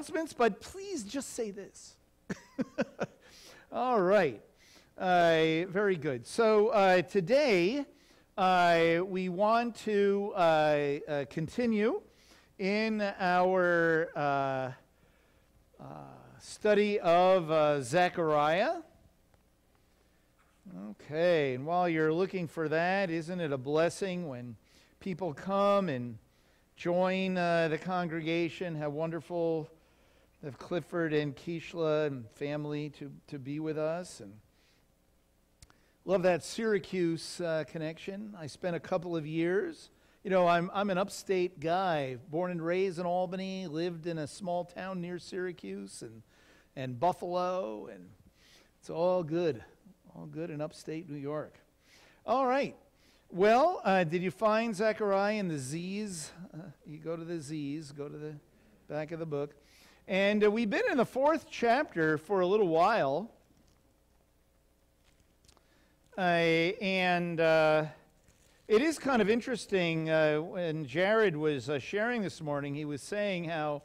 announcements, but please just say this. All right. Uh, very good. So uh, today uh, we want to uh, uh, continue in our uh, study of Zechariah. Okay, and while you're looking for that, isn't it a blessing when people come and join the congregation, have wonderful of Clifford and Kishla and family to, to be with us. And love that Syracuse uh, connection. I spent a couple of years. You know, I'm, I'm an upstate guy, born and raised in Albany, lived in a small town near Syracuse and, and Buffalo, and it's all good. All good in upstate New York. All right. Well, uh, did you find Zechariah in the Z's? Uh, you go to the Z's, go to the back of the book. And uh, we've been in the fourth chapter for a little while. Uh, and uh, it is kind of interesting. Uh, when Jared was uh, sharing this morning, he was saying how,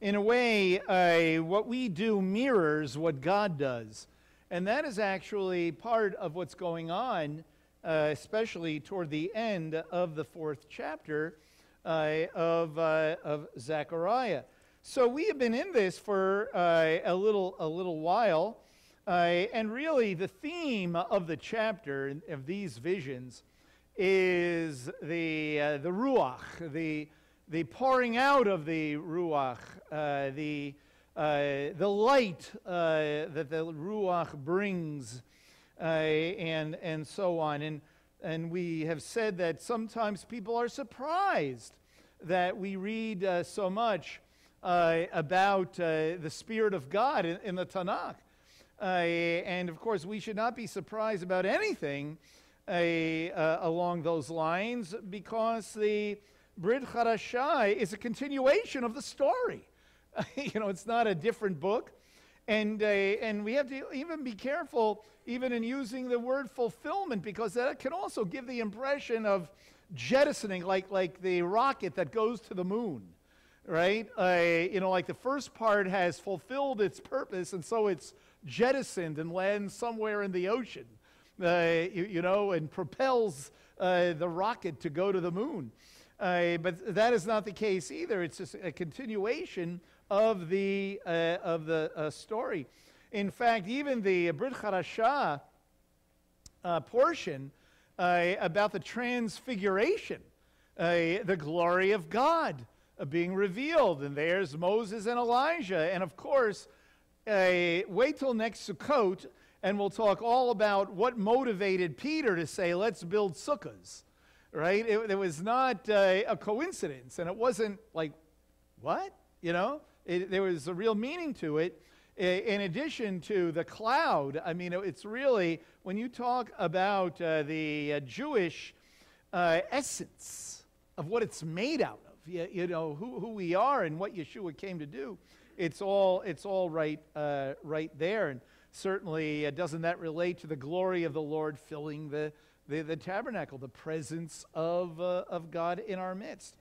in a way, uh, what we do mirrors what God does. And that is actually part of what's going on, especially toward the end of the fourth chapter of, of Zechariah. So we have been in this for uh, a little a little while, uh, and really the theme of the chapter of these visions is the uh, the ruach, the the pouring out of the ruach, uh, the uh, the light uh, that the ruach brings, and and so on, and and we have said that sometimes people are surprised that we read so much uh, about uh, the Spirit of God in, in the Tanakh. Uh, and of course, we should not be surprised about anything uh, uh, along those lines because the Brit Hadashah is a continuation of the story. you know, it's not a different book. And, uh, and we have to even be careful, even in using the word fulfillment, because that can also give the impression of jettisoning, like, like the rocket that goes to the moon right? Uh, you know, like the first part has fulfilled its purpose, and so it's jettisoned and lands somewhere in the ocean, uh, you, you, know, and propels uh, the rocket to go to the moon. Uh, but that is not the case either. It's just a continuation of the, uh, of the uh, story. In fact, even the Brit Hadashah portion about the transfiguration, the glory of God, being revealed. And there's Moses and Elijah. And of course, uh, wait till next Sukkot, and we'll talk all about what motivated Peter to say, let's build sukkahs. Right? It, it was not uh, a coincidence. And it wasn't like, what? You know? It, there was a real meaning to it. In addition to the cloud, I mean, it's really, when you talk about uh, the uh, Jewish uh, essence of what it's made out you, know, who, who we are and what Yeshua came to do, it's all, it's all right, uh, right there. And certainly, uh, doesn't that relate to the glory of the Lord filling the, the, the tabernacle, the presence of, uh, of God in our midst?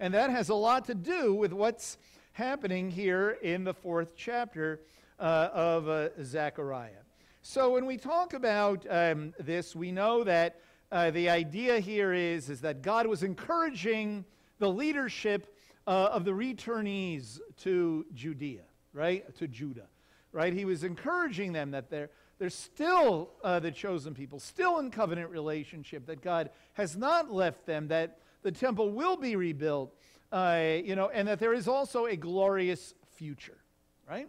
And that has a lot to do with what's happening here in the fourth chapter uh, of uh, Zechariah. So when we talk about um, this, we know that uh, the idea here is, is that God was encouraging the leadership uh, of the returnees to Judea, right? To Judah, right? He was encouraging them that they're, they're still uh, the chosen people, still in covenant relationship, that God has not left them, that the temple will be rebuilt, uh, you know, and that there is also a glorious future, right?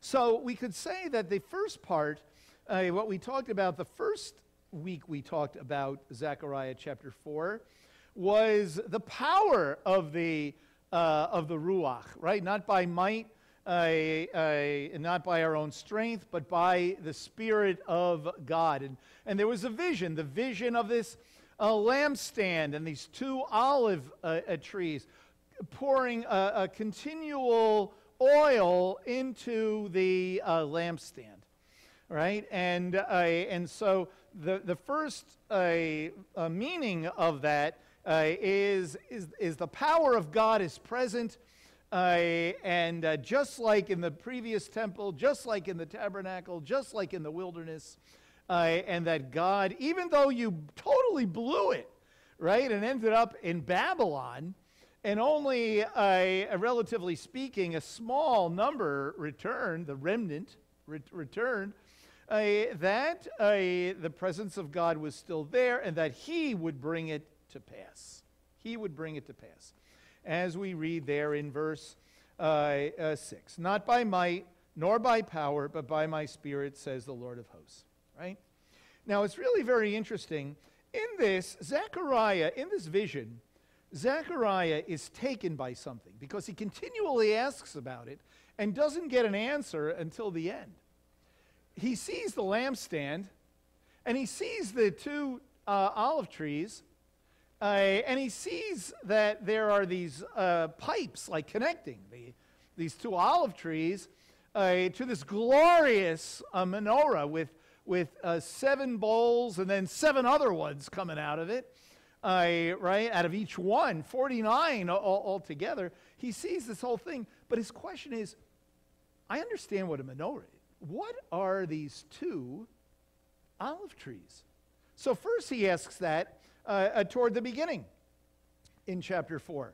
So we could say that the first part, uh, what we talked about the first week we talked about Zechariah chapter 4, was the power of the, uh, of the Ruach, right? Not by might, uh, uh, not by our own strength, but by the Spirit of God. And, and there was a vision, the vision of this uh, lampstand and these two olive uh, uh, trees pouring a, a, continual oil into the lampstand right? And, uh, and so the, the first uh, uh, meaning of that uh, is, is, is the power of God is present Uh, and uh, just like in the previous temple, just like in the tabernacle, just like in the wilderness, uh, and that God, even though you totally blew it, right, and ended up in Babylon, and only a, a relatively speaking, a small number returned, the remnant re- returned, uh, that uh, the presence of God was still there and that He would bring it to pass. He would bring it to pass as we read there in verse uh, uh, 6. Not by might nor by power, but by my spirit, says the Lord of hosts. Right? Now, it's really very interesting. In this, Zechariah, in this vision, Zechariah is taken by something because he continually asks about it and doesn't get an answer until the end. He sees the lampstand and he sees the two uh, olive trees uh, and he sees that there are these uh, pipes like connecting the, these two olive trees uh, to this glorious uh, menorah with, with uh, seven bowls and then seven other ones coming out of it, uh, right? Out of each one, 49 all, altogether. He sees this whole thing. But his question is I understand what a menorah is. What are these two olive trees? So, first he asks that uh, uh, toward the beginning in chapter 4,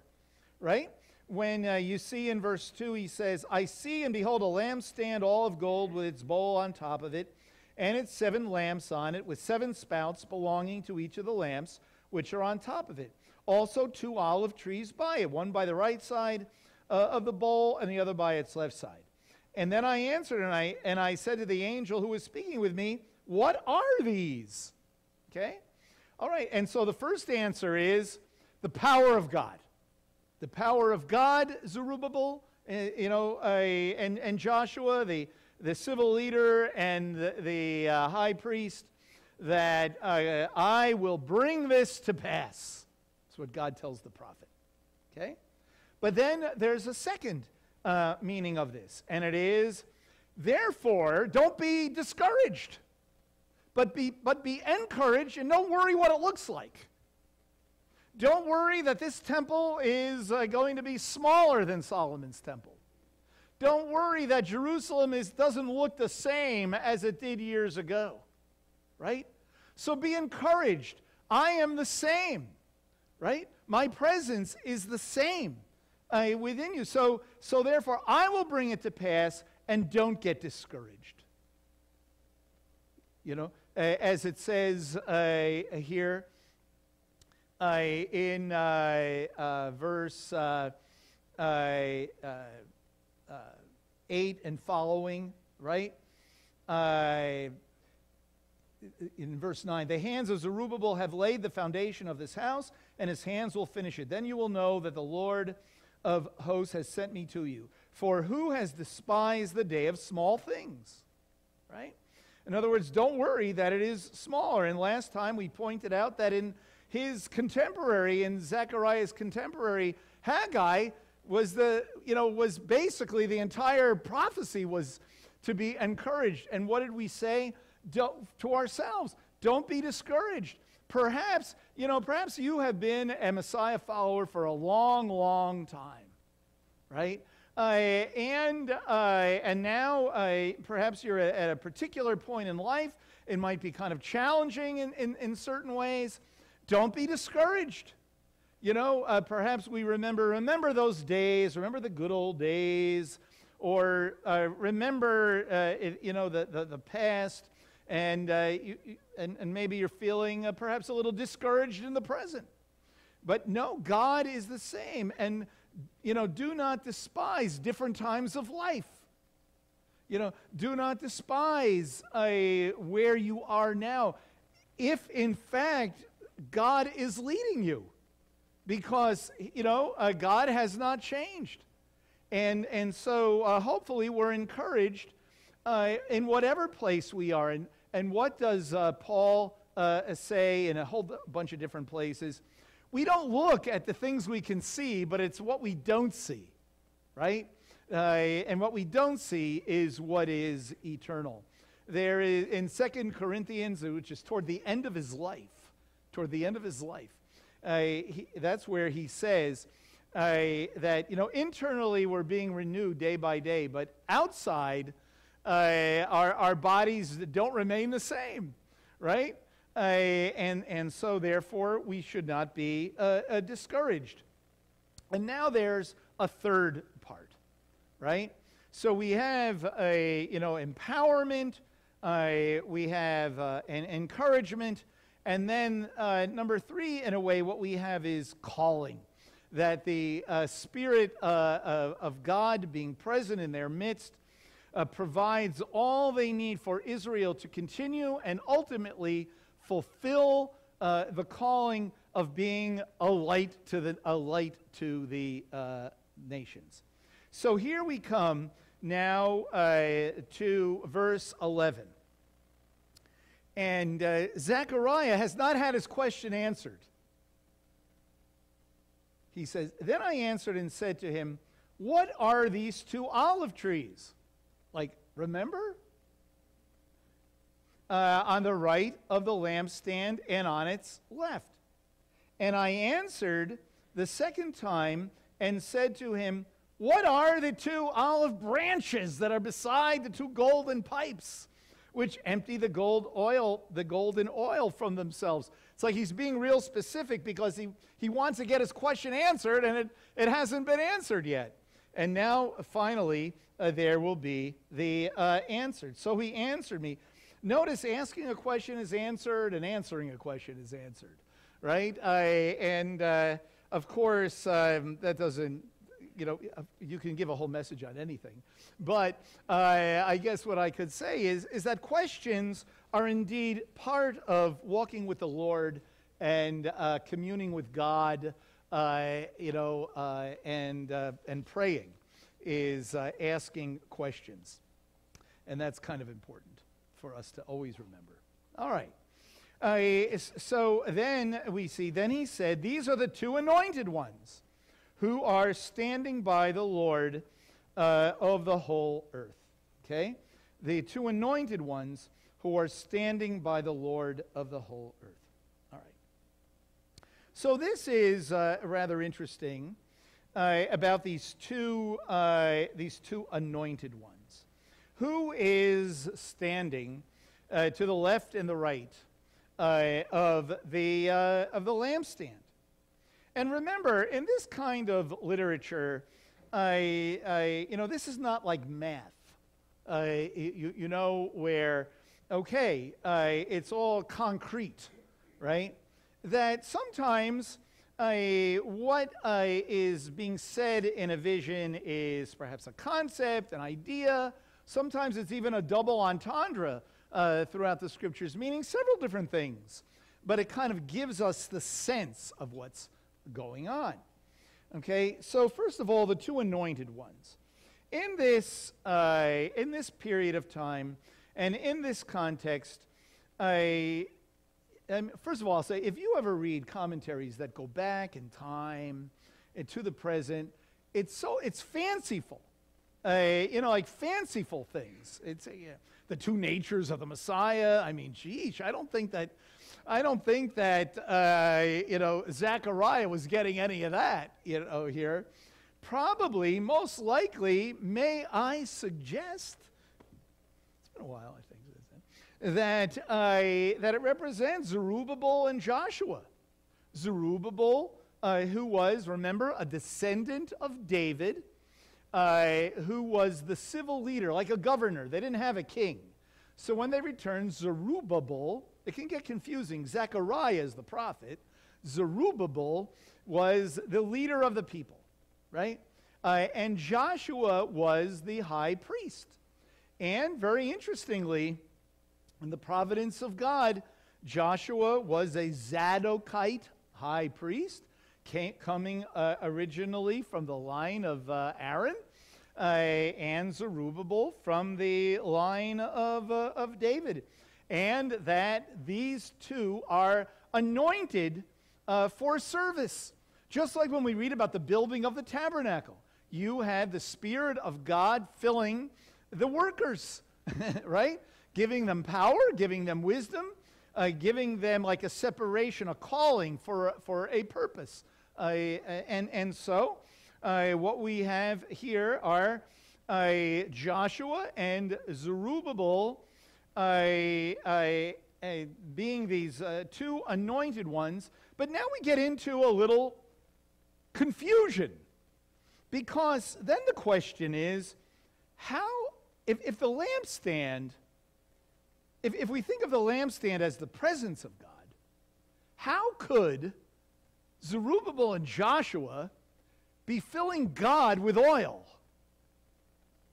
right? When uh, you see in verse 2, he says, I see and behold a lampstand all of gold with its bowl on top of it, and its seven lamps on it, with seven spouts belonging to each of the lamps, which are on top of it. Also, two olive trees by it, one by the right side uh, of the bowl, and the other by its left side. And then I answered, and I, and I said to the angel who was speaking with me, What are these? Okay? All right, and so the first answer is the power of God. The power of God, Zerubbabel, uh, you know, uh, and, and Joshua, the, the civil leader and the, the uh, high priest, that uh, I will bring this to pass. That's what God tells the prophet. Okay? But then there's a second uh, meaning of this, and it is, therefore, don't be discouraged but be, but be encouraged and don't worry what it looks like. Don't worry that this temple is uh, going to be smaller than Solomon's temple. Don't worry that Jerusalem is, doesn't look the same as it did years ago, right? So be encouraged. I am the same, right? My presence is the same uh, within you. So, so therefore, I will bring it to pass and don't get discouraged. You know, uh, as it says uh, here uh, in verse 8 and following, right? in verse 9, the hands of Zerubbabel have laid the foundation of this house, and his hands will finish it. Then you will know that the Lord of hosts has sent me to you. For who has despised the day of small things? Right? In other words, don't worry that it is smaller. And last time we pointed out that in his contemporary, in Zechariah's contemporary, Haggai was the, you know, was basically the entire prophecy was to be encouraged. And what did we say to ourselves? Don't be discouraged. Perhaps, you know, perhaps you have been a Messiah follower for a long, long time, right? Uh, and, uh, and now uh, perhaps you're at a particular point in life. It might be kind of challenging in, in, in certain ways. Don't be discouraged. You know, uh, perhaps we remember, remember those days, remember the good old days, or uh, remember, uh, it, you know, the, the, the past, and, you, and, and maybe you're feeling perhaps a little discouraged in the present. But no, God is the same. And you know, do not despise different times of life. You know, do not despise uh, where you are now. If in fact God is leading you, because, you know, uh, God has not changed. And, and so uh, hopefully we're encouraged uh, in whatever place we are. And, and what does uh, Paul uh, say in a whole bunch of different places? We don't look at the things we can see, but it's what we don't see, right? Uh, and what we don't see is what is eternal. There is in Second Corinthians, which is toward the end of his life, toward the end of his life, uh, he, that's where he says, uh, that, you know, internally we're being renewed day by day, but outside, uh, our, our bodies don't remain the same, right? Uh, and, and so, therefore, we should not be uh, uh, discouraged. And now there's a third part, right? So we have a, you know, empowerment, uh, we have uh, an encouragement, and then number three, in a way, what we have is calling. That the uh, Spirit uh, of, of, God being present in their midst uh, provides all they need for Israel to continue and ultimately fulfill uh, the calling of being a light to the, a light to the uh, nations. So here we come now uh, to verse 11. And uh, Zechariah has not had his question answered. He says, Then I answered and said to him, What are these two olive trees? Like, remember? Uh, on the right of the lampstand and on its left. And I answered the second time and said to him, What are the two olive branches that are beside the two golden pipes, which empty the gold oil, the golden oil from themselves? It's like he's being real specific because he, he wants to get his question answered and it, it hasn't been answered yet. And now, finally, uh, there will be the uh, answered. So he answered me. Notice asking a question is answered and answering a question is answered, right? and uh, of course, um, that doesn't, you know, uh, you can give a whole message on anything. But uh, I guess what I could say is, is that questions are indeed part of walking with the Lord and uh, communing with God, uh, you know, uh, and, and praying is asking questions. And that's kind of important for us to always remember. All right. Uh, so then we see, then he said, These are the two anointed ones who are standing by the Lord uh, of the whole earth. Okay? The two anointed ones who are standing by the Lord of the whole earth. All right. So this is uh, rather interesting uh, about these two, uh, these two anointed ones. Who is standing uh, to the left and the right uh, of, the, uh, of the lampstand? And remember, in this kind of literature, I, I, you know, this is not like math. Uh, you, you know, where, okay, uh, it's all concrete, right? That sometimes uh, what uh, is being said in a vision is perhaps a concept, an idea, Sometimes it's even a double entendre uh, throughout the scriptures, meaning several different things. But it kind of gives us the sense of what's going on. Okay, so first of all, the two anointed ones. In this, uh, in this period of time and in this context, I, um, first of all, I'll say if you ever read commentaries that go back in time and to the present, it's so it's fanciful you know, like fanciful things. It's the two natures of the Messiah. I mean, geez, I don't think that, I don't think that, uh, you know, Zechariah was getting any of that, you know, here. Probably, most likely, may I suggest, it's been a while, I think, that, uh, that it represents Zerubbabel and Joshua. Zerubbabel, uh, who was, remember, a descendant of David uh, who was the civil leader, like a governor. They didn't have a king. So when they returned, Zerubbabel, it can get confusing. Zechariah is the prophet. Zerubbabel was the leader of the people, right? Uh, and Joshua was the high priest. And very interestingly, in the providence of God, Joshua was a Zadokite high priest, came, coming uh, originally from the line of uh, Aaron uh, and Zerubbabel from the line of, uh, of David. And that these two are anointed uh, for service. Just like when we read about the building of the tabernacle, you had the Spirit of God filling the workers, right? Giving them power, giving them wisdom, uh, giving them like a separation, a calling for, for a purpose. Uh, and, and so uh, what we have here are uh, Joshua and Zerubbabel being these uh, two anointed ones. But now we get into a little confusion because then the question is how, if, if the lampstand, if, if we think of the lampstand as the presence of God, how could Zerubbabel and Joshua be filling God with oil?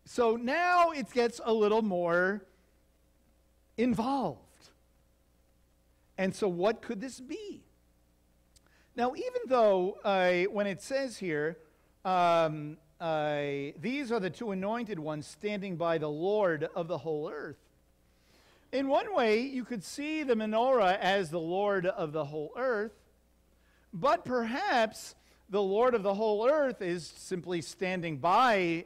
So now it gets a little more involved. And so, what could this be? Now, even though when it says here, um, these are the two anointed ones standing by the Lord of the whole earth, in one way, you could see the menorah as the Lord of the whole earth, but perhaps the Lord of the whole earth is simply standing by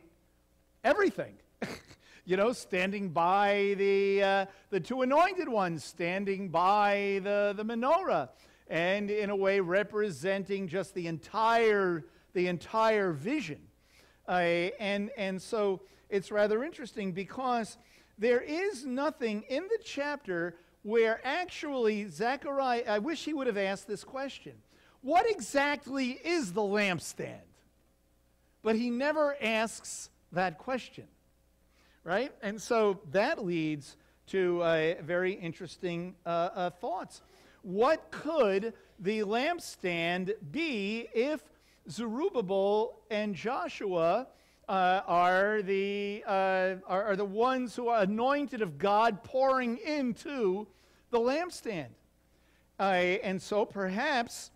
everything. you know, standing by the, uh, the two anointed ones, standing by the, the menorah, and in a way representing just the entire, the entire vision. Uh, and, and so it's rather interesting because there is nothing in the chapter where actually Zechariah, I wish he would have asked this question What exactly is the lampstand? But he never asks that question, right? And so that leads to very interesting uh, uh, thoughts. What could the lampstand be if Zerubbabel and Joshua uh, are, the, uh, are, are, the ones who are anointed of God pouring into the lampstand. Uh, and so perhaps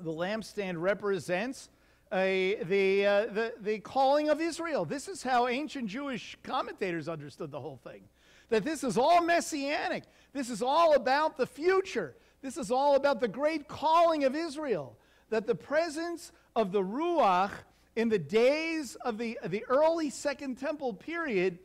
the lampstand represents the, uh, the, the calling of Israel. This is how ancient Jewish commentators understood the whole thing. That this is all messianic. This is all about the future. This is all about the great calling of Israel. That the presence of the Ruach in the days of the, the early Second Temple period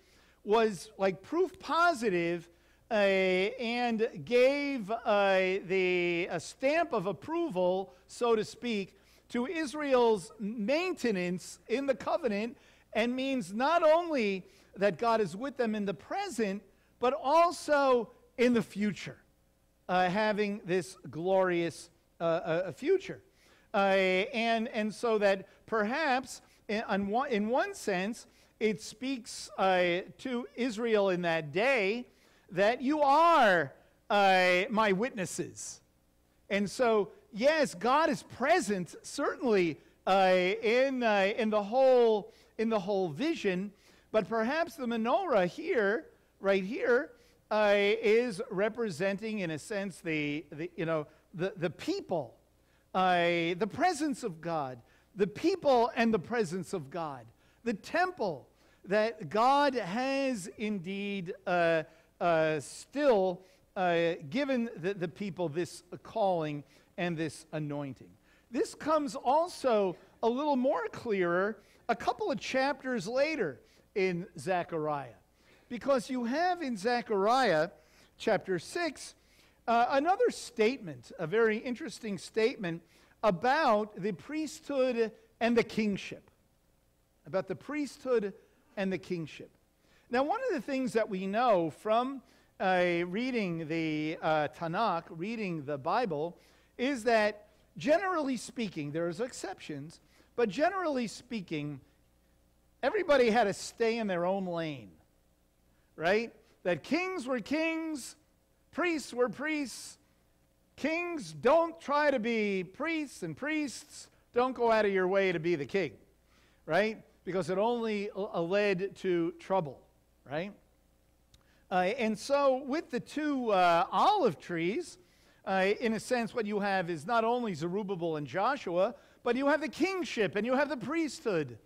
was like proof positive and gave uh, the a stamp of approval, so to speak, to Israel's maintenance in the covenant, and means not only that God is with them in the present, but also in the future, uh, having this glorious uh, uh, future. Uh, and, and so that perhaps, in, one, in one sense, it speaks uh, to Israel in that day that you are uh, my witnesses. And so, yes, God is present, certainly, uh, in, uh, in, the whole, in the whole vision, but perhaps the menorah here, right here, uh, is representing, in a sense, the, the, you know, the, the people uh, the presence of God, the people and the presence of God, the temple that God has indeed uh, uh, still uh, given the, the people this calling and this anointing. This comes also a little more clearer a couple of chapters later in Zechariah. Because you have in Zechariah chapter 6 uh, another statement, a very interesting statement about the priesthood and the kingship. About the priesthood and the kingship. Now, one of the things that we know from uh, reading the uh, Tanakh, reading the Bible, is that generally speaking, there's exceptions, but generally speaking, everybody had to stay in their own lane, right? That kings were kings, priests were priests. Kings don't try to be priests, and priests don't go out of your way to be the king, right? Because it only uh, led to trouble, right? Uh, and so, with the two uh, olive trees, uh, in a sense, what you have is not only Zerubbabel and Joshua, but you have the kingship and you have the priesthood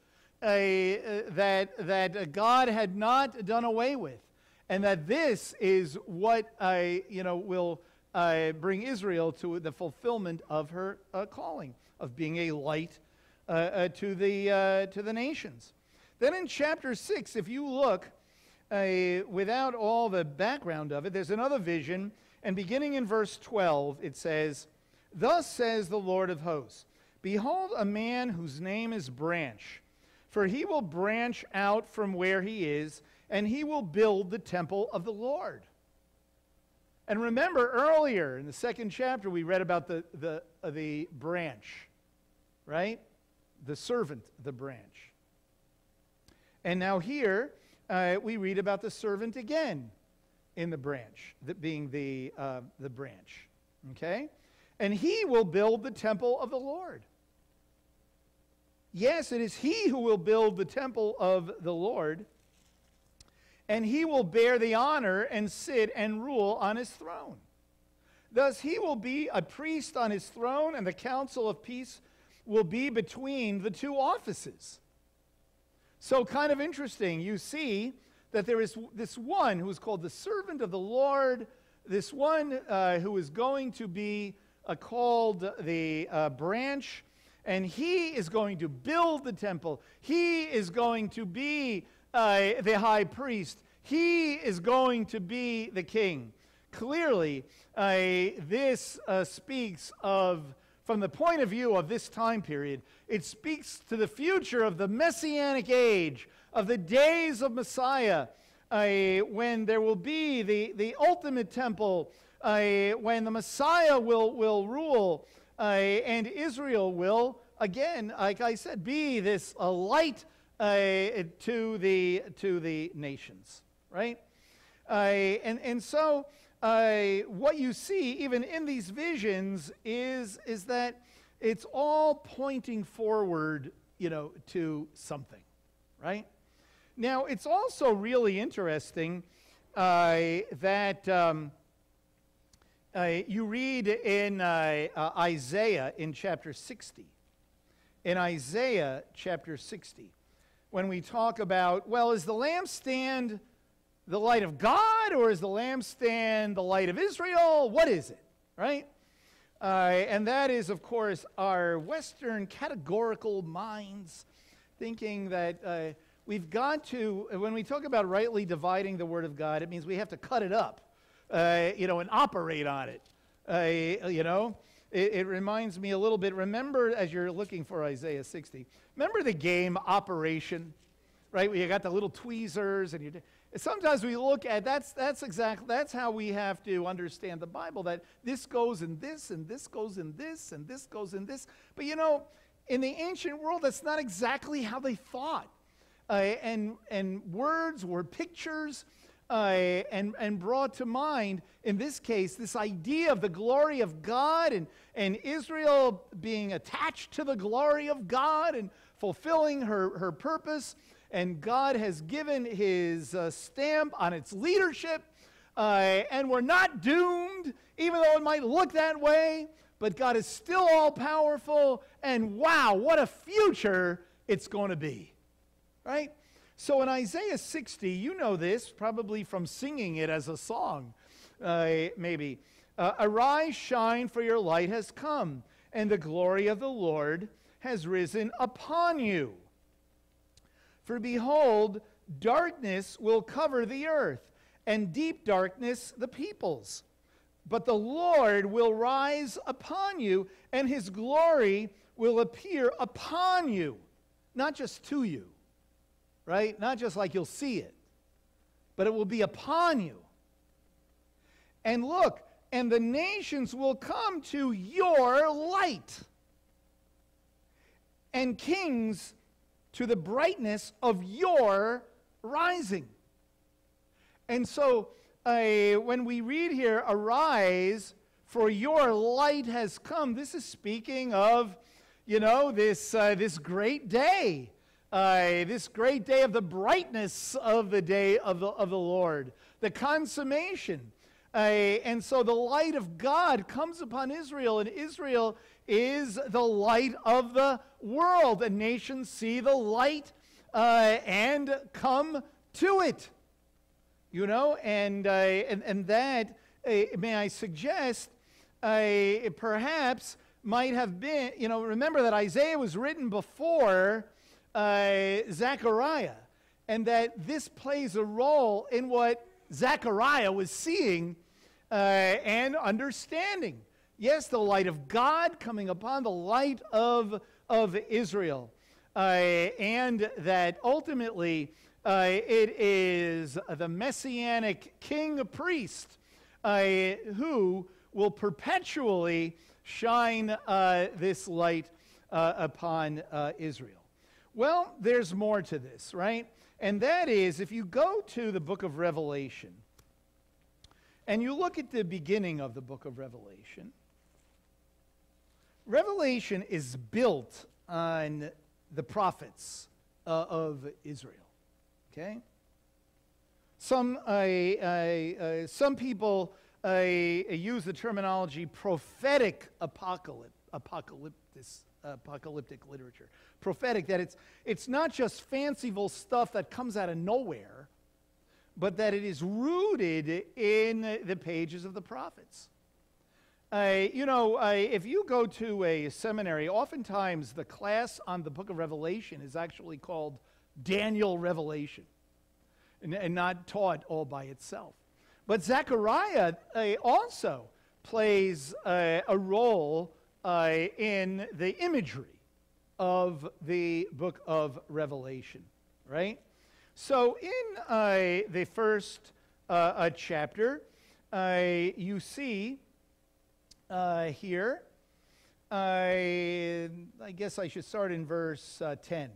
uh, uh, that, that God had not done away with and that this is what I, you know, will uh, bring Israel to the fulfillment of her uh, calling of being a light uh, uh to, the, uh, to the nations. Then in chapter 6, if you look, uh, without all the background of it, there's another vision. And beginning in verse 12, it says, Thus says the Lord of hosts Behold, a man whose name is Branch, for he will branch out from where he is, and he will build the temple of the Lord. And remember earlier in the second chapter, we read about the, the, uh, the branch, right? The servant, the branch. And now here, uh, we read about the servant again in the branch, that being the, uh, the branch. Okay? And he will build the temple of the Lord. Yes, it is he who will build the temple of the Lord, and he will bear the honor and sit and rule on his throne. Thus, he will be a priest on his throne, and the counsel of peace will be between the two offices. So, kind of interesting, you see that there is this one who is called the servant of the Lord, this one uh, who is going to be uh, called the uh, branch, and he is going to build the temple. He is going to be uh, the high priest. He is going to be the king. Clearly, uh, this uh, speaks of, from the point of view of this time period, it speaks to the future of the messianic age, of the days of Messiah, uh, when there will be the, the ultimate temple, uh, when the Messiah will, will rule, uh, and Israel will, again, like I said, be this a light to, the, to the nations, right? And, and so uh, what you see, even in these visions, is, is that it's all pointing forward, you know, to something, right? Now, it's also really interesting uh, that um, uh, you read in uh, uh Isaiah in chapter 60. In Isaiah chapter 60, when we talk about, well, is the lampstand the light of God or is the lampstand the light of Israel? What is it, right? Uh, and that is, of course, our Western categorical minds thinking that uh, we've got to, when we talk about rightly dividing the Word of God, it means we have to cut it up, uh, you know, and operate on it. Uh, you know, it, it, reminds me a little bit. Remember, as you're looking for Isaiah 60, remember the game Operation, right? Where you got the little tweezers and you. Sometimes we look at that's that's exactly that's how we have to understand the Bible. That this goes in this and this goes in this and this goes in this. But you know, in the ancient world, that's not exactly how they thought uh, and, and words were pictures uh, and, and brought to mind, in this case, this idea of the glory of God and, and Israel being attached to the glory of God and fulfilling her, her purpose. And God has given his uh, stamp on its leadership. Uh, and we're not doomed, even though it might look that way. But God is still all powerful. And wow, what a future it's going to be right? So in Isaiah 60, you know this probably from singing it as a song, uh, maybe. Uh, Arise, shine, for your light has come, and the glory of the Lord has risen upon you. For behold, darkness will cover the earth, and deep darkness the peoples. But the Lord will rise upon you, and his glory will appear upon you, not just to you right? Not just like you'll see it, but it will be upon you. And look, and the nations will come to your light, and kings to the brightness of your rising. And so, uh, when we read here, arise, for your light has come, this is speaking of, you know, this, uh, this great day uh, this great day of the brightness of the day of the, of the Lord, the consummation. Uh, and so the light of God comes upon Israel, and Israel is the light of the world. And nations see the light uh, and come to it. You know, and, uh, and, and that, uh, may I suggest, uh, perhaps might have been, you know, remember that Isaiah was written before uh, Zechariah, and that this plays a role in what Zechariah was seeing uh, and understanding. Yes, the light of God coming upon the light of, of Israel. Uh, and that ultimately uh, it is the messianic king priest uh, who will perpetually shine uh, this light uh, upon uh, Israel. Well, there's more to this, right? And that is if you go to the book of Revelation and you look at the beginning of the book of Revelation, Revelation is built on the prophets uh, of Israel. Okay? Some, uh, some people use the terminology prophetic apocalypse, apocalyptic, apocalyptic literature. Prophetic, that it's, it's not just fanciful stuff that comes out of nowhere, but that it is rooted in the pages of the prophets. Uh, you know, uh, if you go to a seminary, oftentimes the class on the book of Revelation is actually called Daniel Revelation and, and not taught all by itself. But Zechariah uh, also plays a role uh, in the imagery of the book of Revelation, right? So in uh, the first uh, chapter, you see uh, here, I I guess I should start in verse 10.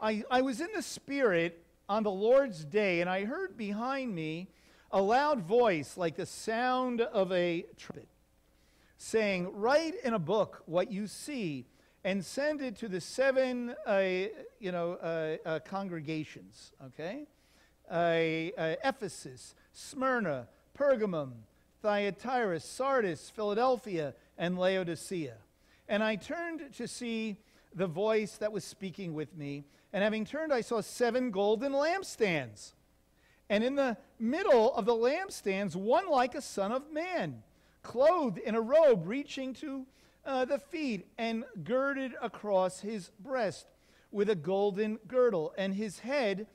I, I was in the Spirit on the Lord's day, and I heard behind me a loud voice like the sound of a trumpet, saying, Write in a book what you see and send it to the seven, uh, you know, uh, uh, congregations, okay? Ephesus, Smyrna, Pergamum, Thyatira, Sardis, Philadelphia, and Laodicea. And I turned to see the voice that was speaking with me. And having turned, I saw seven golden lampstands. And in the middle of the lampstands, one like a son of man, clothed in a robe reaching to uh, the feet and girded across his breast with a golden girdle. And his head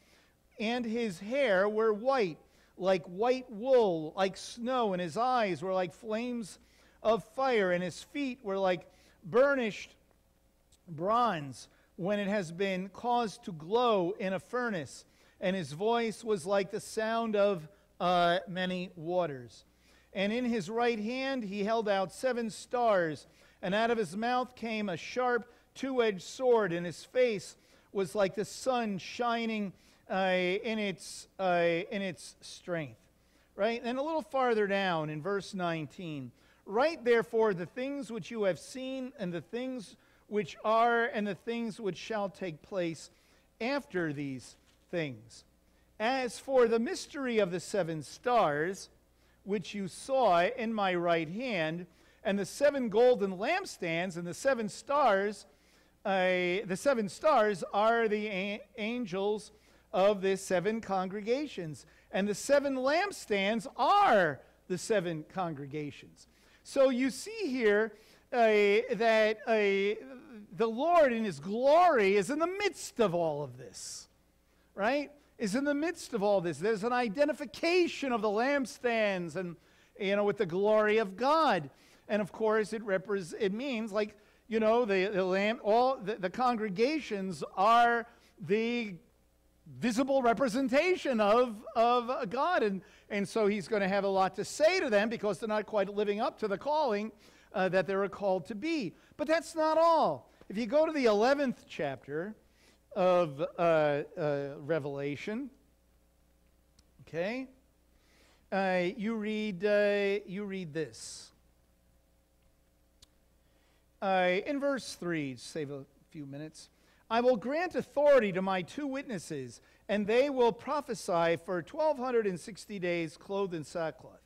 and his hair were white, like white wool, like snow. And his eyes were like flames of fire. And his feet were like burnished bronze when it has been caused to glow in a furnace. And his voice was like the sound of uh, many waters. And in his right hand he held out seven stars and out of his mouth came a sharp two edged sword, and his face was like the sun shining uh, in, its, uh, in its strength. Right? And a little farther down in verse 19 Write therefore the things which you have seen, and the things which are, and the things which shall take place after these things. As for the mystery of the seven stars, which you saw in my right hand, and the seven golden lampstands and the seven stars, uh, the seven stars are the a- angels of the seven congregations. And the seven lampstands are the seven congregations. So you see here uh, that uh, the Lord in his glory is in the midst of all of this, right? Is in the midst of all this. There's an identification of the lampstands and, you know, with the glory of God. And of course, it, repres- it means like, you know, the, the, lamp, all the, the congregations are the visible representation of, of God. And, and so he's going to have a lot to say to them because they're not quite living up to the calling uh, that they're called to be. But that's not all. If you go to the 11th chapter of uh, uh, Revelation, okay, uh, you, read, uh, you read this. Uh, in verse 3, save a few minutes. I will grant authority to my two witnesses, and they will prophesy for 1260 days, clothed in sackcloth.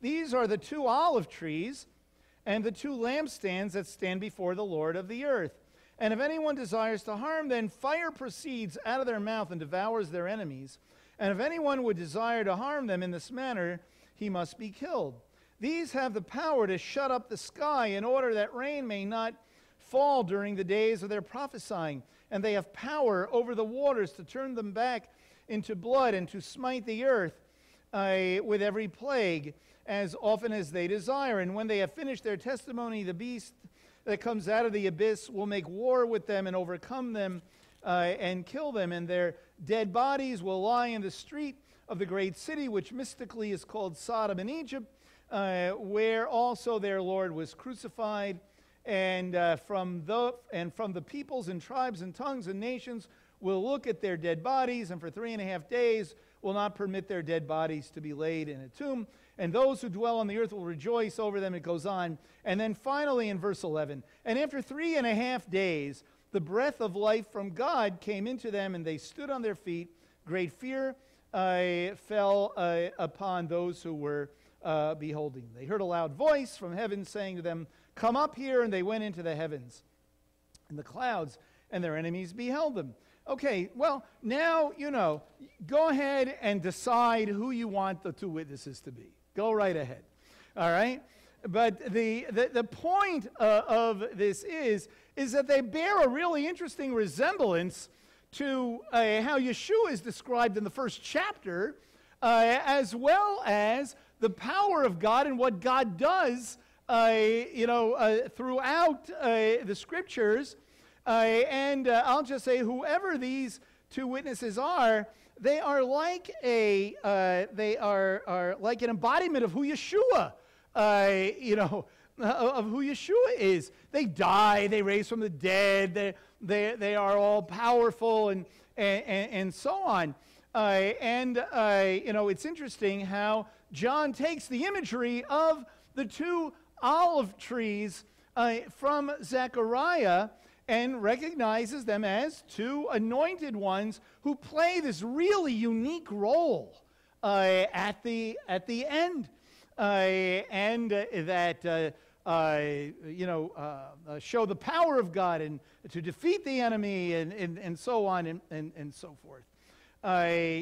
These are the two olive trees and the two lampstands that stand before the Lord of the earth. And if anyone desires to harm, then fire proceeds out of their mouth and devours their enemies. And if anyone would desire to harm them in this manner, he must be killed. These have the power to shut up the sky in order that rain may not fall during the days of their prophesying. And they have power over the waters to turn them back into blood and to smite the earth uh, with every plague as often as they desire. And when they have finished their testimony, the beast that comes out of the abyss will make war with them and overcome them uh, and kill them. And their dead bodies will lie in the street of the great city, which mystically is called Sodom in Egypt, uh, where also their Lord was crucified. And uh, from the and from the peoples and tribes and tongues and nations will look at their dead bodies, and for three and a half days will not permit their dead bodies to be laid in a tomb and those who dwell on the earth will rejoice over them. It goes on. And then finally in verse 11, and after three and a half days, the breath of life from God came into them, and they stood on their feet. Great fear uh, fell uh, upon those who were uh, beholding. They heard a loud voice from heaven saying to them, Come up here, and they went into the heavens and the clouds, and their enemies beheld them. Okay, well, now, you know, go ahead and decide who you want the two witnesses to be. Go right ahead. All right? But the, the, the point uh, of this is, is that they bear a really interesting resemblance to uh, how Yeshua is described in the first chapter, uh, as well as the power of God and what God does, you know, uh, throughout uh, the scriptures. and I'll just say, whoever these two witnesses are, they are like a uh, they are, are like an embodiment of who Yeshua, uh, you know, of who Yeshua is. They die, they raise from the dead, they, they, they are all powerful and, and, and so on. Uh, and, uh, you know, it's interesting how John takes the imagery of the two olive trees uh, from Zechariah and recognizes them as two anointed ones who play this really unique role uh, at, the, at the end. Uh, and uh, that, uh, uh, you know, show the power of God and to defeat the enemy and, and, and so on and, and, and so forth.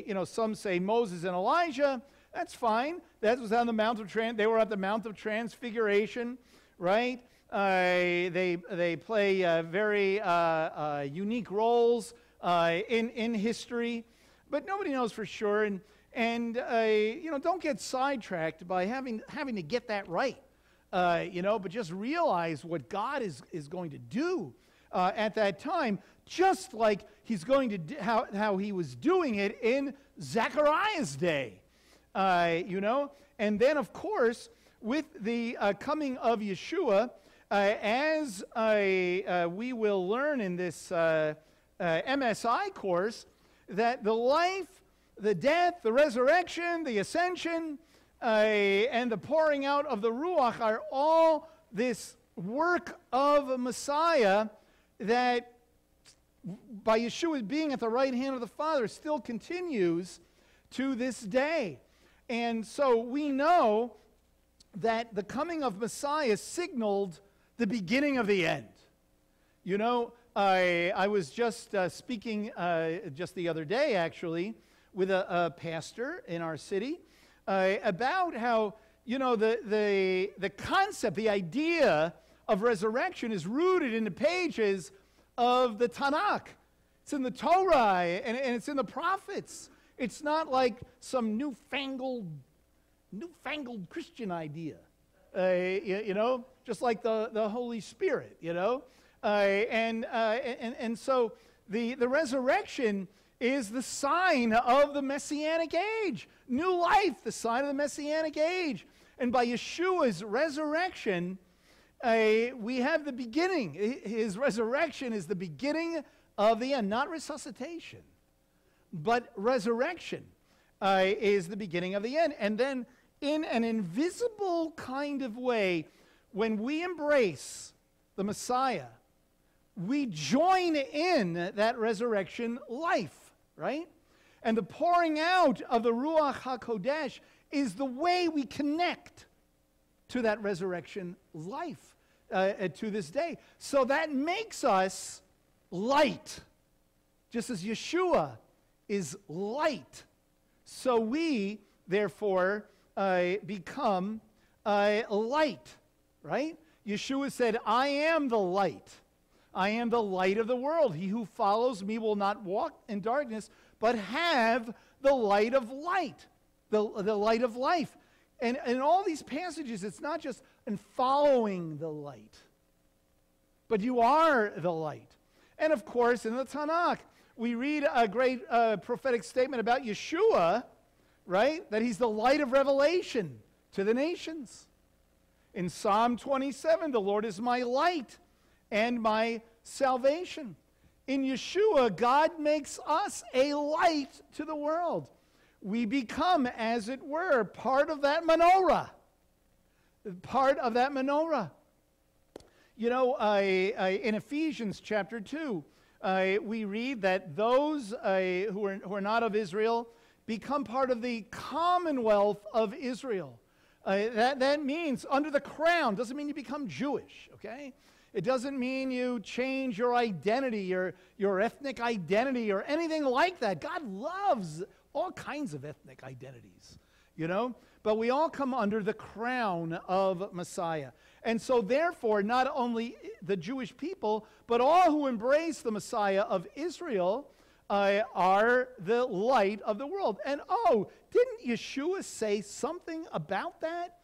you know, some say Moses and Elijah. That's fine. That was on the Mount of Trans. They were at the Mount of Transfiguration, right? Uh, they, they play uh, very uh, unique roles in, in history, but nobody knows for sure. And, and you know, don't get sidetracked by having, having to get that right. Uh, you know, but just realize what God is, is going to do uh, at that time, just like he's going to do, how, how he was doing it in Zechariah's day. Uh, you know, and then of course, with the coming of Yeshua, uh, as uh, we will learn in this uh, uh MSI course, that the life, the death, the resurrection, the ascension, uh, and the pouring out of the Ruach are all this work of Messiah that by Yeshua being at the right hand of the Father still continues to this day. And so we know that the coming of Messiah signaled the beginning of the end. You know, I, I was just uh, speaking uh, just the other day, actually, with a, a pastor in our city uh, about how, you know, the, the, the concept, the idea of resurrection is rooted in the pages of the Tanakh. It's in the Torah and, and it's in the prophets. It's not like some newfangled, newfangled Christian idea. Uh, you, you, know, just like the, the Holy Spirit, you know? Uh, and, uh, and, and so the, the resurrection is the sign of the Messianic age. New life, the sign of the Messianic age. And by Yeshua's resurrection, uh, we have the beginning. His resurrection is the beginning of the end, not resuscitation, but resurrection uh, is the beginning of the end. And then, in an invisible kind of way, when we embrace the Messiah, we join in that resurrection life, right? And the pouring out of the Ruach HaKodesh is the way we connect to that resurrection life uh, uh to this day. So that makes us light, just as Yeshua is light. So we, therefore, uh, become uh, light right? Yeshua said, I am the light. I am the light of the world. He who follows me will not walk in darkness, but have the light of light. the, the light of life. And in all these passages, it's not just in following the light, but you are the light. And of course, in the Tanakh, we read a great uh, prophetic statement about Yeshua, right? That he's the light of revelation to the nations. In Psalm 27, the Lord is my light and my salvation. In Yeshua, God makes us a light to the world. We become, as it were, part of that menorah. Part of that menorah. You know, uh, uh, in Ephesians chapter 2, uh, we read that those uh, who, are, who are not of Israel become part of the commonwealth of Israel. Uh, that, that means under the crown, doesn't mean you become Jewish, okay? It doesn't mean you change your identity, your, your ethnic identity, or anything like that. God loves all kinds of ethnic identities, you know? But we all come under the crown of Messiah. And so, therefore, not only the Jewish people, but all who embrace the Messiah of Israel uh, are the light of the world. And oh, didn't Yeshua say something about that?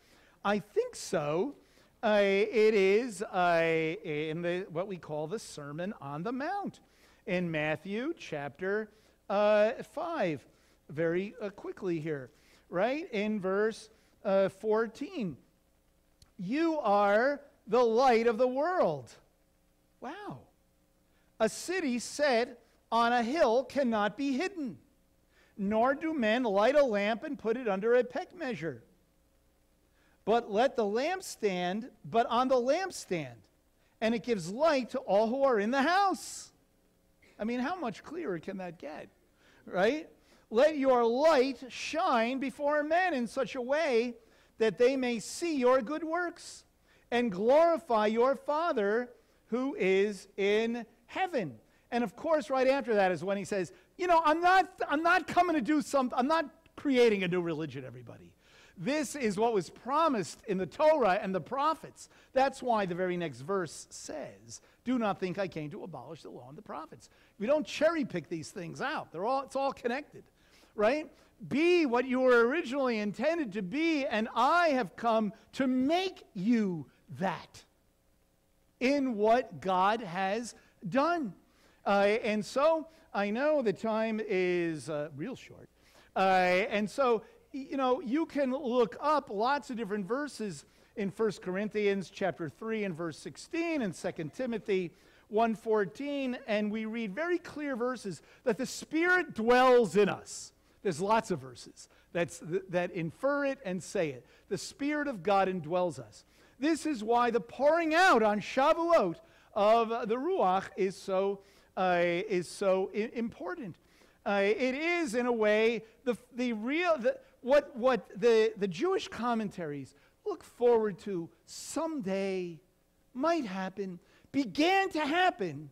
I think so. Uh, it is uh, in the, what we call the Sermon on the Mount in Matthew chapter uh, 5. Very uh, quickly here, right? In verse uh, 14. You are the light of the world. Wow. A city set on a hill cannot be hidden, nor do men light a lamp and put it under a peck measure but let the lamp stand, but on the lampstand, and it gives light to all who are in the house. I mean, how much clearer can that get? Right? Let your light shine before men in such a way that they may see your good works and glorify your Father who is in heaven. And of course, right after that is when he says, You know, I'm not, I'm not coming to do something, I'm not creating a new religion, everybody. This is what was promised in the Torah and the prophets. That's why the very next verse says, Do not think I came to abolish the law and the prophets. We don't cherry pick these things out, They're all, it's all connected, right? Be what you were originally intended to be, and I have come to make you that in what God has done. Uh, and so I know the time is uh, real short. Uh, and so you know, you can look up lots of different verses in 1 Corinthians chapter 3 and verse 16 and 2 Timothy 1:14 and we read very clear verses that the spirit dwells in us. There's lots of verses that's, that infer it and say it. The spirit of God indwells us. This is why the pouring out on Shavuot of the Ruach is so, uh, is so I- important. Uh, it is, in a way, the, the real, the, what, what the, the Jewish commentaries look forward to someday might happen, began to happen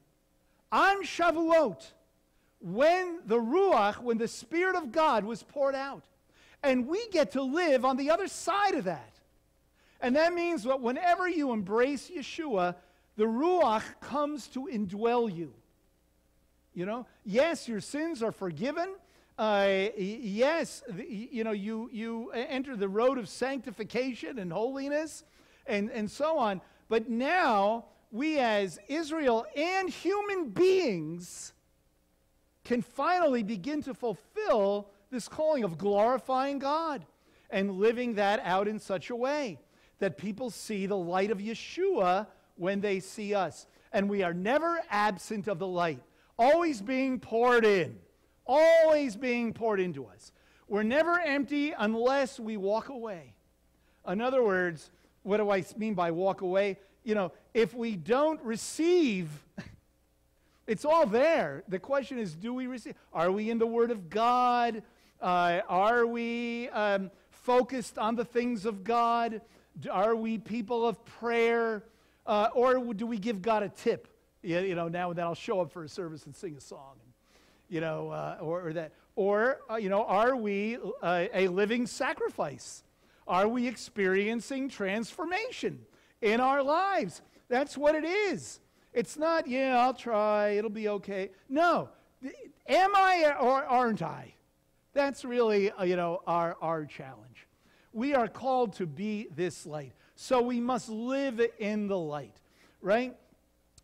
on Shavuot when the Ruach, when the Spirit of God was poured out. And we get to live on the other side of that. And that means that whenever you embrace Yeshua, the Ruach comes to indwell you. You know, yes, your sins are forgiven. Uh, yes, you know, you, you enter the road of sanctification and holiness and, and so on. But now, we as Israel and human beings can finally begin to fulfill this calling of glorifying God and living that out in such a way that people see the light of Yeshua when they see us. And we are never absent of the light, always being poured in always being poured into us. We're never empty unless we walk away. In other words, what do I mean by walk away? You know, if we don't receive, it's all there. The question is, do we receive? Are we in the Word of God? Uh, are we um, focused on the things of God? Are we people of prayer? Uh, or do we give God a tip? You, you know, now and then I'll show up for a service and sing a song you know, uh, or, or, that, or uh, you know, are we uh, a living sacrifice? Are we experiencing transformation in our lives? That's what it is. It's not, yeah, I'll try, it'll be okay. No, am I or aren't I? That's really, uh, you know, our, our challenge. We are called to be this light. So we must live in the light, right?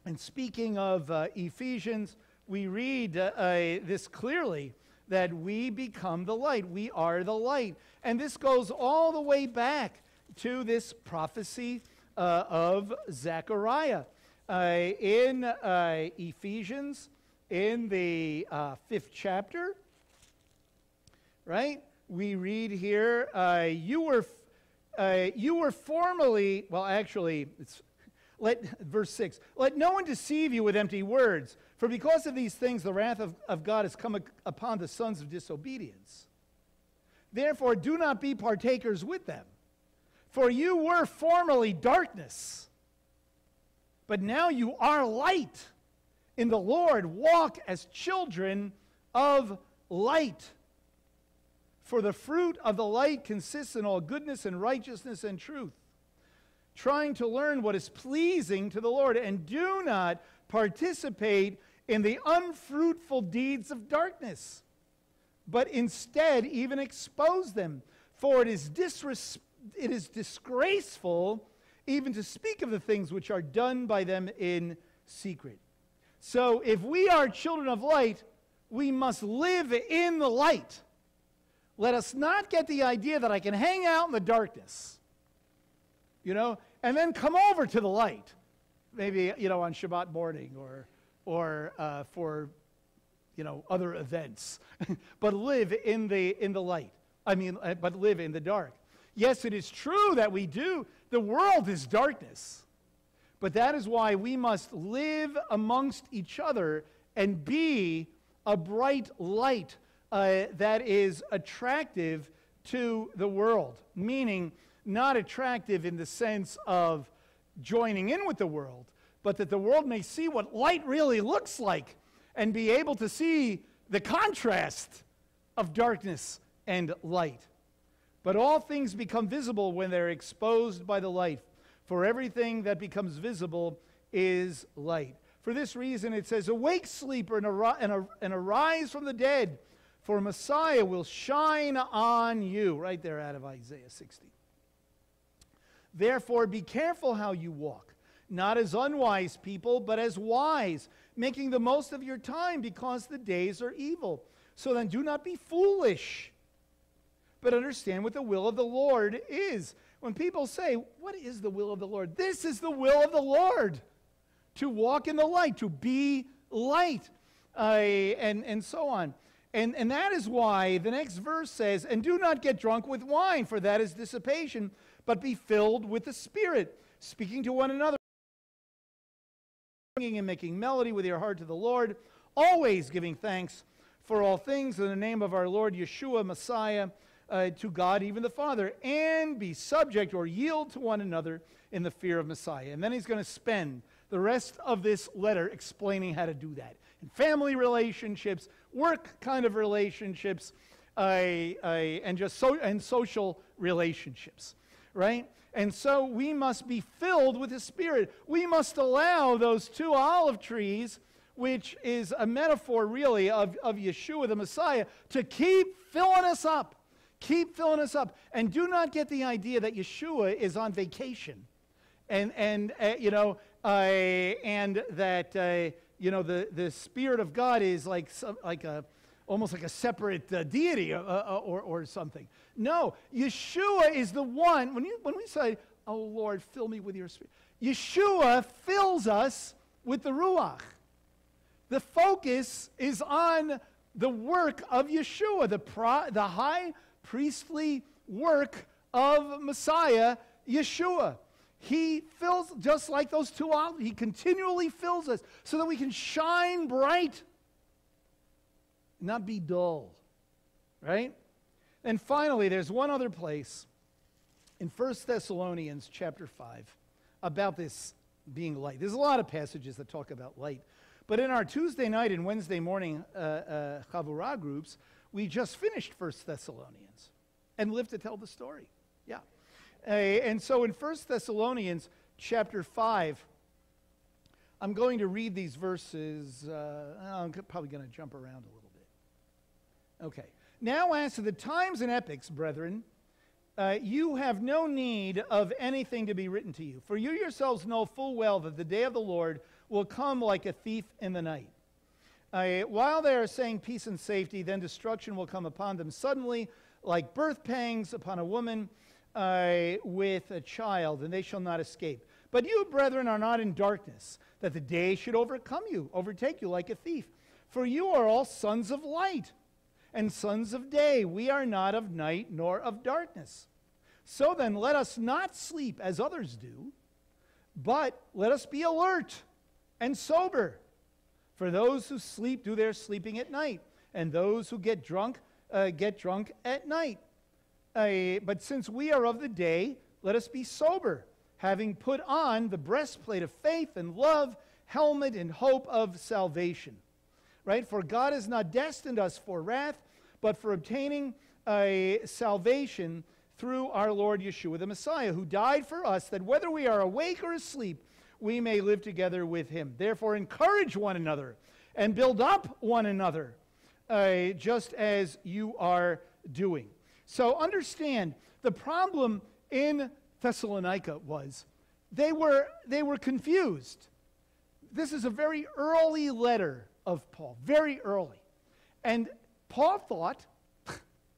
And speaking of uh, Ephesians, we read uh, uh, this clearly that we become the light. We are the light. And this goes all the way back to this prophecy uh, of Zechariah. Uh, in uh, Ephesians, in the uh, fifth chapter, right? We read here, uh, you were, uh, you were formerly, well, actually, it's let verse 6 let no one deceive you with empty words for because of these things the wrath of, of god has come upon the sons of disobedience therefore do not be partakers with them for you were formerly darkness, but now you are light. In the Lord, walk as children of light. For the fruit of the light consists in all goodness and righteousness and truth, trying to learn what is pleasing to the Lord, and do not participate in the unfruitful deeds of darkness, but instead even expose them. For it is disrespect it is disgraceful even to speak of the things which are done by them in secret. So if we are children of light, we must live in the light. Let us not get the idea that I can hang out in the darkness, you know, and then come over to the light, maybe, you know, on Shabbat morning or, or uh, for, you know, other events, but live in the, in the light. I mean, uh, but live in the dark. Yes, it is true that we do. The world is darkness. But that is why we must live amongst each other and be a bright light uh, that is attractive to the world. Meaning, not attractive in the sense of joining in with the world, but that the world may see what light really looks like and be able to see the contrast of darkness and light. But all things become visible when they're exposed by the light. For everything that becomes visible is light. For this reason, it says, Awake, sleeper, and, ar- and, ar- and arise from the dead, for Messiah will shine on you. Right there out of Isaiah 60. Therefore, be careful how you walk, not as unwise people, but as wise, making the most of your time because the days are evil. So then, do not be foolish but understand what the will of the Lord is. When people say, What is the will of the Lord? This is the will of the Lord to walk in the light, to be light, uh, and, and so on. And, and that is why the next verse says, And do not get drunk with wine, for that is dissipation, but be filled with the Spirit, speaking to one another, singing and making melody with your heart to the Lord, always giving thanks for all things in the name of our Lord Yeshua, Messiah uh, to God, even the Father, and be subject or yield to one another in the fear of Messiah. And then he's going to spend the rest of this letter explaining how to do that in family relationships, work kind of relationships, uh, uh, and just so, and social relationships, right? And so we must be filled with the Spirit. We must allow those two olive trees, which is a metaphor really of, of Yeshua the Messiah, to keep filling us up Keep filling us up. And do not get the idea that Yeshua is on vacation. And, and uh, you know, uh, and that, uh, you know, the, the Spirit of God is like, some, like a, almost like a separate uh, deity uh, uh, or, or something. No, Yeshua is the one, when, you, when we say, oh Lord, fill me with your Spirit, Yeshua fills us with the Ruach. The focus is on the work of Yeshua, the, pro, the high priestly work of Messiah, Yeshua. He fills, just like those two olives, he continually fills us so that we can shine bright, not be dull. Right? And finally, there's one other place in 1 Thessalonians chapter 5 about this being light. There's a lot of passages that talk about light. But in our Tuesday night and Wednesday morning uh, uh, Chavurah groups, we just finished First Thessalonians and lived to tell the story. Yeah. Uh, and so in First Thessalonians chapter 5, I'm going to read these verses. Uh, I'm probably going to jump around a little bit. Okay. Now, as to the times and epochs, brethren, uh, you have no need of anything to be written to you, for you yourselves know full well that the day of the Lord will come like a thief in the night. Uh, while they are saying peace and safety, then destruction will come upon them suddenly, like birth pangs upon a woman uh, with a child, and they shall not escape. But you, brethren, are not in darkness, that the day should overcome you, overtake you like a thief. For you are all sons of light and sons of day. We are not of night nor of darkness. So then, let us not sleep as others do, but let us be alert and sober. For those who sleep do their sleeping at night, and those who get drunk uh, get drunk at night. Uh, but since we are of the day, let us be sober, having put on the breastplate of faith and love, helmet and hope of salvation right? For God has not destined us for wrath, but for obtaining a salvation through our Lord Yeshua the Messiah, who died for us, that whether we are awake or asleep, we may live together with him. Therefore, encourage one another and build up one another, uh, just as you are doing. So, understand the problem in Thessalonica was they were, they were confused. This is a very early letter of Paul, very early. And Paul thought,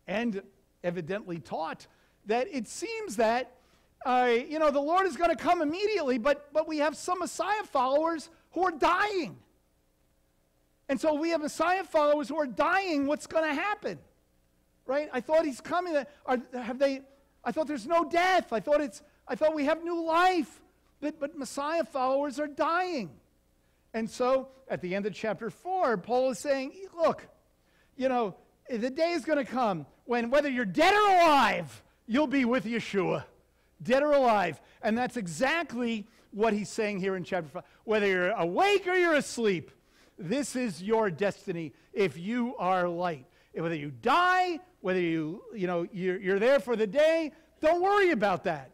and evidently taught, that it seems that, uh, you know, the Lord is going to come immediately, but, but we have some Messiah followers who are dying. And so we have Messiah followers who are dying. What's going to happen? Right? I thought he's coming. Are, have they? I thought there's no death. I thought it's. I thought we have new life. But, but Messiah followers are dying. And so at the end of chapter 4, Paul is saying, look, you know, the day is going to come when whether you're dead or alive, you'll be with Yeshua. Dead or alive. And that's exactly what he's saying here in chapter 5. Whether you're awake or you're asleep, this is your destiny if you are light. Whether you die, whether you, you know, you're, you're there for the day, don't worry about that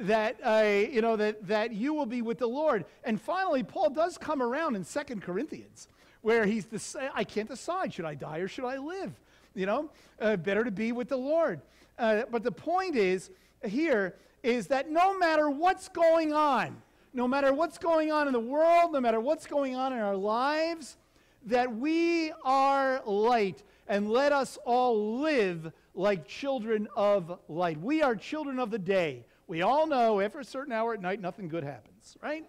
that, uh, you know, that, that you will be with the Lord. And finally, Paul does come around in Second Corinthians, where he's the, I can't decide, should I die or should I live? You know, uh, better to be with the Lord. Uh, but the point is here is that no matter what's going on, no matter what's going on in the world, no matter what's going on in our lives, that we are light and let us all live like children of light. We are children of the day. We all know after a certain hour at night, nothing good happens, right?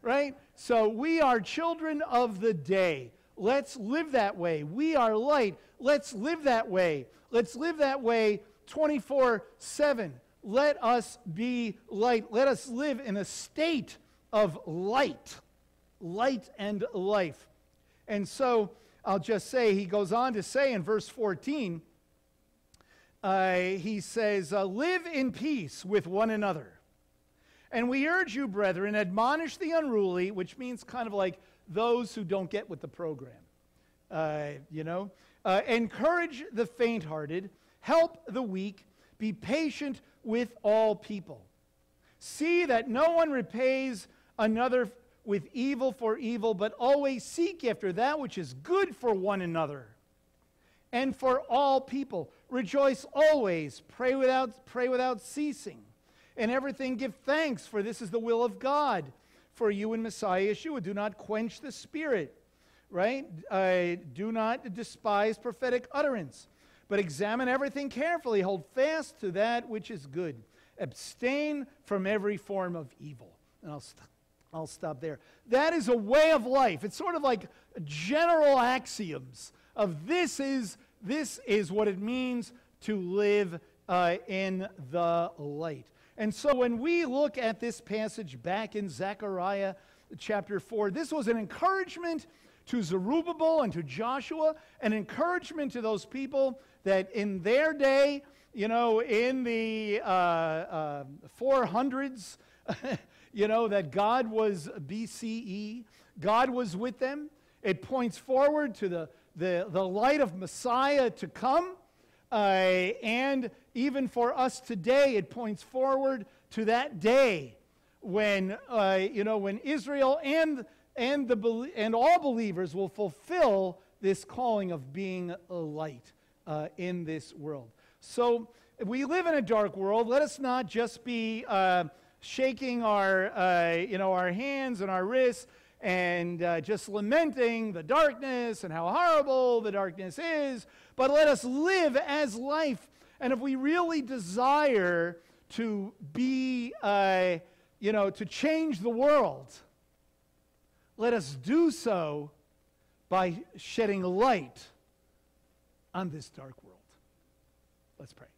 Right? So we are children of the day. Let's live that way. We are light. Let's live that way. Let's live that way 24 7. Let us be light. Let us live in a state of light, light and life. And so I'll just say, he goes on to say in verse 14, uh, he says, uh, Live in peace with one another. And we urge you, brethren, admonish the unruly, which means kind of like those who don't get with the program. Uh, you know, uh, encourage the faint hearted, help the weak, be patient with all people. See that no one repays another with evil for evil, but always seek after that which is good for one another and for all people. Rejoice always, pray without, pray without ceasing. And everything give thanks, for this is the will of God for you in Messiah Yeshua. Do not quench the spirit, right? Uh, do not despise prophetic utterance, but examine everything carefully. Hold fast to that which is good. Abstain from every form of evil. And I'll, st- I'll stop there. That is a way of life. It's sort of like general axioms of this is, this is what it means to live uh, in the light. And so when we look at this passage back in Zechariah chapter 4, this was an encouragement to Zerubbabel and to Joshua, an encouragement to those people that in their day, you know, in the uh, uh, 400s, you know, that God was BCE, God was with them. It points forward to the the, the light of Messiah to come. Uh, and even for us today, it points forward to that day when, uh, you know, when Israel and, and, the, and all believers will fulfill this calling of being a light uh, in this world. So if we live in a dark world. Let us not just be uh, shaking our, uh, you know, our hands and our wrists and uh, just lamenting the darkness and how horrible the darkness is, but let us live as life. And if we really desire to be, uh, you know, to change the world, let us do so by shedding light on this dark world. Let's pray.